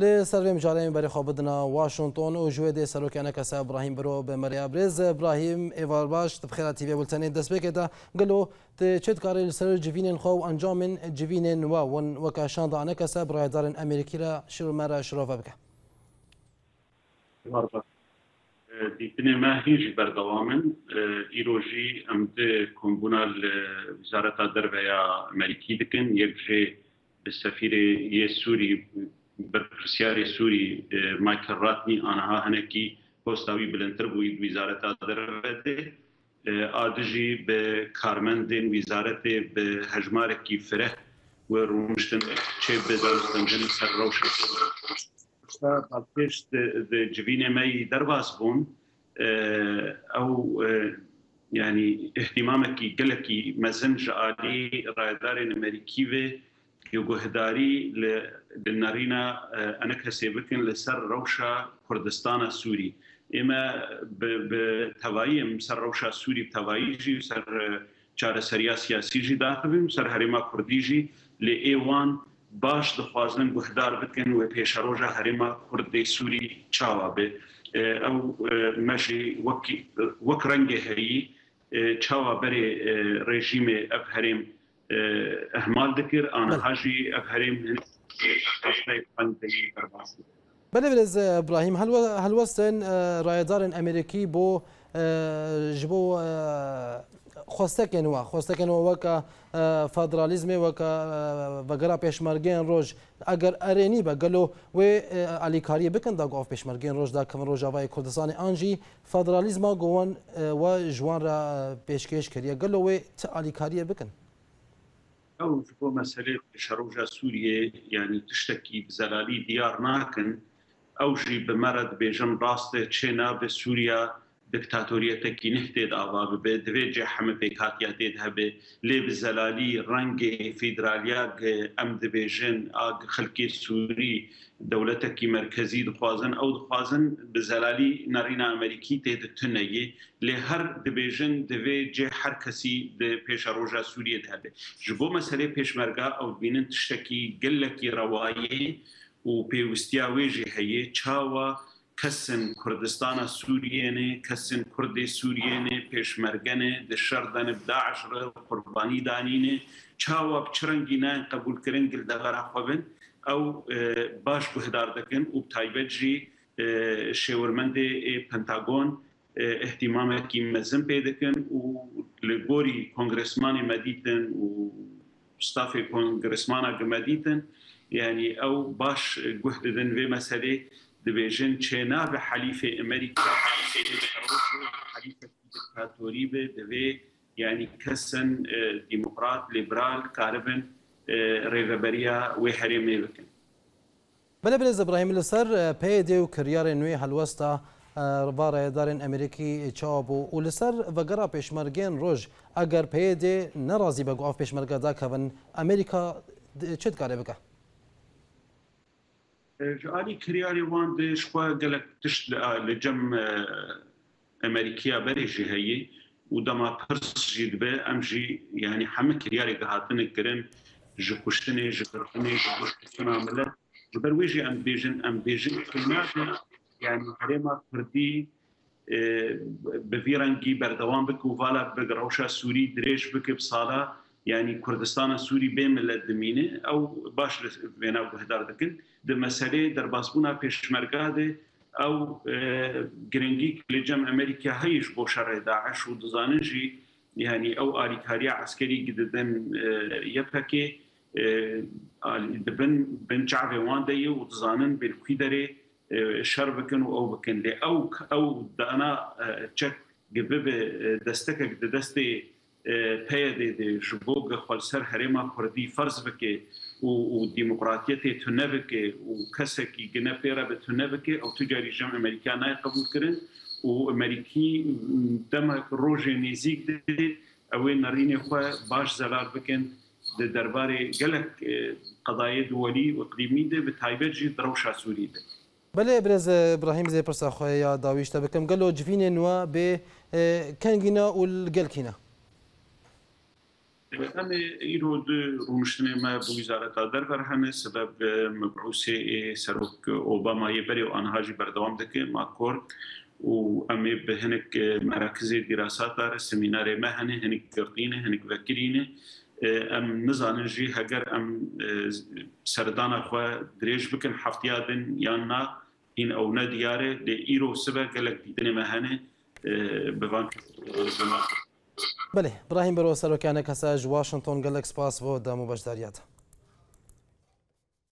لی سر مجاره بری خوابدنا واشنطن و جوه دی سروکانه کسا ابراهیم برو به مریا بریز ابراهیم ایوار باش تبخیر تیوی بلتنی دست بکه دا گلو تی چید کاری سر جوین خو و انجام جوین و ون وکاشان دانه کسا برای دارن امریکی را شروع مرا شروع بکه دیتن ما هیچ بردوامن ایروژی امد کنبونا وزارت درویا امریکی دکن یک جه سفیر یه سوری بەرپرسیاری سووری مایکڕاتنی ئاها هەنێکی پۆستاوی بلندتر بووی ویزارەت دەرەێ ئادژی بە کارمەندێن ویزارەتێ بە هەژمارێکی فرە و ڕونشتن چێ بێدەستەنجن سەر ڕەوش پێشت جوینێ مەی دەرباز بوون ئەو ینی احتیمامێکی گەلکی مەزن ژعالی ڕایدارێن ئەمریکی وێ یگوهداری لە لنارینە ئەنە کەسێ بکن لەسەر ڕەوشە کوردستانە سووری ئێمە تەوایم سەر ڕەوشە سووری تەواییژی سەر چارەسەریا سیاسیژی داخبیم سەر هەرێما کوردیژی لێ ئێوان باش دخوازن گوهدار بکەن و پێشەڕۆژە هەرێما کوردی سووری چاوا بێ ئەو مەژی وەک ڕەنگە هەیی چاوا بەرێ ڕێژیمێ ئەف هەرێم ئەحمال دەکرد ئاهاژی ئەف هەرێم هەند بنبرز ابراهيم هل هل وستن رایدار امریکی بو جبو خواستکن و خواستکن و وکا فدرالیزم وکا وگرا پیشمرگین روز اگر ارینی به گلو و علی کاری بکن دا گاف پیشمرگین روز دا کم روز اوای کردستان انجی فدرالیزم گوان و جوان را پیشکش کریه گلو و علی کاری بکن ئەو بۆ مەسلێ شەڕۆژە سووریێ ینی تشتێکی زەلالی دیار ناکن ئەوژی بمەرد بێژم ڕاستێ چێنا بە سووریا دکتاتۆریەتەکی نفتێت ئاوا ببێت دەوێت جێ حەمە پێک هااتیاتێت هەبێ لێ بزەلالی ڕەنگێ فیدرالیاک ئەم دەبێژن ئاگ خەلکی سووری دەولەتەکی مرکزی دخوازن ئەو دخوازن بزەلالی نەڕینا ئەمریکی تێدەتونەیە لێ هەر دەبێژن دەوێت جێ هەر کەسی پێشە ڕۆژە سووریت هەبێ ji بۆ مەسلەی پێشمەرگا ئەو بینن تشتێکی گەلەکی ڕەوایی و پێویستیا وێژی هەیە چاوە، kesin Kurdistana Suriyê kesin Kurdê Suriyê pêşmergenê di şer denib Daeş re qurbanî danîne çawa çirengî ne qebûlkirin gildevera xwe bin ew baş guhdar dikin û taybet jî şêwirmendê ê Pentagon ihtimamekî mezin pê dikin û li gorî kongresmanê me dîtin û stafê kongresmana me dîtin yani ew baş guh didin vê meselê دبیجن دبێژن چێنا بە حەلیفی ئەمریکا دیکتاتوری به دوی یعنی کەسن اه، دیموکرات لیبرال کاربن اه، ڕێبەبەریا و هەرێمێ بکەن بله برێز ئەبراهیم لسر اه، پێ دێ و کریارێ نوێی هەلوەستا رباره دارن امریکی چابو ولسر و لەسەر بەگەرا پێشمەرگێن اگر ئەگەر نرازی بگو نەڕازی بەگو ئاف پێشمەرگەدا امریکا چه چێت کارێ اني كرياري وان دي شخوا قالك تشت لجم امريكيه بريجي هي ودما برس جي دبي ام جي يعني حما كرياري قهاتن كرن جكوشتني جكرخني جكوشتنا ملت برويجي ام بيجن ام بيجن كلماتنا يعني كريما كردي بفيرانگی بردوام بک و والا بگروشا سوری دریش بک بسالا یعنی کوردستانە سووری بێمللت دمینێ ئەو باش وێناو بەهدار دەکرد دە مەسەرێ دەرباسبوونا پێشمەرگادێ ئەو گرنگی لەجەم ئەمریکا هەیش بۆ شەڕێداعش و دزانژی یعنی ئەو ئاریکاریە عسکەری گدەدەن یەکەکێ دەبن بن چاوێ وان دەیە و دزانن بلکوی دەرێ شەر بکەن و ئەو بکەن لێ ئەو ئەو دانا چەک ببێ دەستەکە دەدەستی پی د جبوګ خپل سر حریمه کوردی فرض وکي او او دیموکراتیت ته نه وکي او کسه کی ګنه پیره به ته نه وکي او تجاری جمع امریکانه قبول کړي او امریکي دمه روجه نزیک دي او نرینه خو باش زلال بکن د دربار ګلک قضایي دولي او اقليمي دي به تایبه جي دروشه سوري دي بله برز ابراهيم زي پرسه خو يا داويشته بكم قالو جفين نوا به كان جنا والقلكينا أم إيرود رومشتن ما بوزارة در فرحمه سبب مبعوثي سروك أوباما يبري وأنها جي بردوام دكي ما كورد و امي بهنك مراكز دراسات دار سمينار ما هنه هنك قرطينه هنك وكرينه ام نزانن جي هجر ام سردان اخوا دريج بكن حفتيادن يانا ان او ندياره دي ايرو سبا قالك ديدن ما هنه ببان زمان بڵێ براهیم بەرەوە سەرۆکیانە کەسەژ وااشنگتۆن گەلەک سپاس بۆ دام و بەشداریاتە